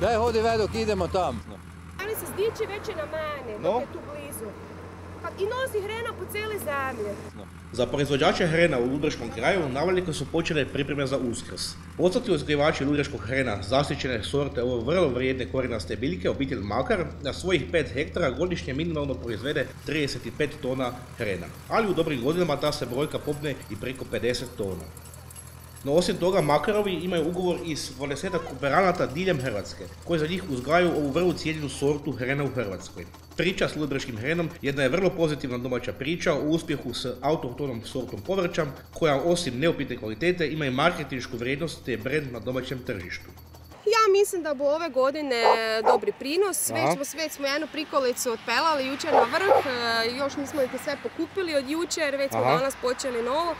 Daj hodi Vedok, idemo tam. Ali se zdiči već je na mene, No. dok je tu I nosi hrena po cijeli zemlji. Za proizvođače hrena u Ludreškom kraju naveliko su počele pripreme za uskrs. Poznati uzgajivači Ludreškog hrena, zaštićene sorte ove vrlo vrijedne korinaste biljke, obitelj Makar, na svojih 5 hektara godišnje minimalno proizvede 35 tona hrena. Ali u dobrim godinama ta se brojka popne i preko 50 tona. No osim toga Makarovi imaju ugovor i s 20 kooperanata diljem Hrvatske, koji za njih uzgajaju ovu vrlo cijeljenu sortu hrena u Hrvatskoj. Priča s ludbreškim hrenom jedna je vrlo pozitivna domaća priča o uspjehu s autohtonom sortom povrća, koja osim neupitne kvalitete ima i marketinšku vrijednost te je brand na domaćem tržištu. Mislim da bu ove godine dobri prinos. Već smo, već smo jednu prikolicu otpelali jučer na vrh. e, Još nismo ih sve pokupili od jučer, već smo Aha. danas počeli novo.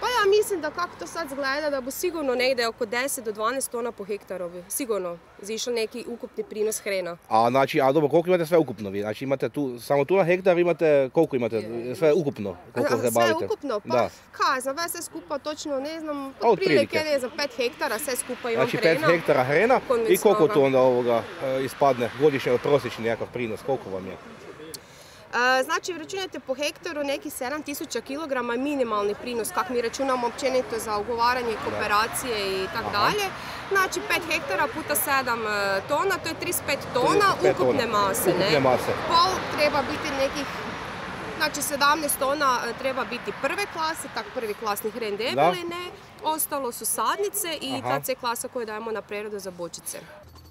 Pa ja mislim da kako to sad zgleda da bu sigurno negdje oko 10 do 12 tona po hektarovi. Sigurno zišao neki ukupni prinos hrena. A znači, a dobro, koliko imate sve ukupno vi? Znači imate tu, samo tu na hektar imate, koliko imate sve ukupno? Koliko sve bavite? ukupno? Pa Da. kaj znam, sve skupa točno ne znam, otprilike ne znam, 5 hektara sve skupa imam Znači 5 hrena. hektara hrena i koliko tu onda ovoga e, ispadne godišnje prosječni nekakav prinos, koliko vam je? E, Znači, računate po hektaru neki 7000 kg minimalni prinos, kak mi računamo općenito za ugovaranje kooperacije i tako dalje. Znači, 5 hektara puta 7 tona, to je 35 tona 35 ukupne tona. mase. Ukupne ne? mase. Pol treba biti nekih Znači 17 tona e, treba biti prve klase, tak prvi klasni hren debeli, ne. Ostalo su sadnice i Aha. ta C klasa koju dajemo na preradu za bočice.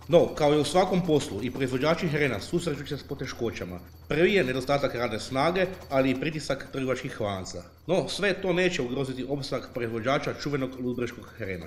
No, kao i u svakom poslu, i proizvođači hrena susreću se s poteškoćama. Prvi je nedostatak radne snage, ali i pritisak trgovačkih lanaca. No, sve to neće ugroziti opstanak proizvođača čuvenog ludbreškog hrena.